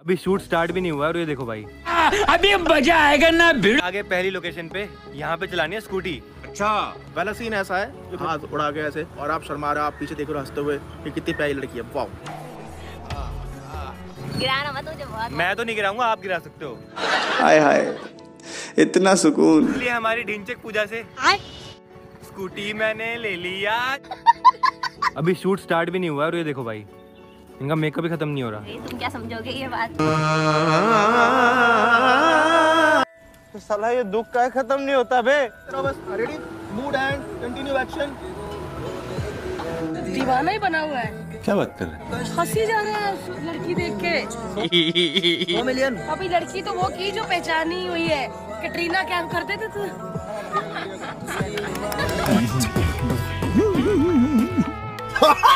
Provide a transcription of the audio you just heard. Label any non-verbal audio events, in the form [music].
अभी shoot start भी नहीं हुआ और ये देखो भाई। अभी मज़ा आएगा ना भिड़। आगे पहली लोकेशन पे यहाँ पे चलानी है स्कूटी अच्छा। पहला सीन ऐसा है जो हाथ उड़ा गया ऐसे। और आप शर्मा रहे आप पीछे देख रहे हँसते हुए ये कितनी प्यारी लड़की है। वाह गिराना मत मुझे बहुत। मैं तो नहीं गिराऊँगा आप गिरा सकते हो। हाय हाय। इतना सुकून। इसलिए हमारी ढिंचक पूजा से। स्कूटी मैंने ले लिया। अभी शूट स्टार्ट भी नहीं हुआ है और ये देखो भाई। इनका मेकअप भी खत्म नहीं हो रहा। तुम क्या समझोगे ये बात? साला ये दुख का खत्म नहीं होता बे। बस ready mood and continue action दीवाना ही बना हुआ है। क्या बात कर रहे हँसी जा रहा है लड़की देख के। मिलियन अभी लड़की तो वो की जो पहचानी हुई है। कटरीना क्या करते थे तू? [laughs] [laughs]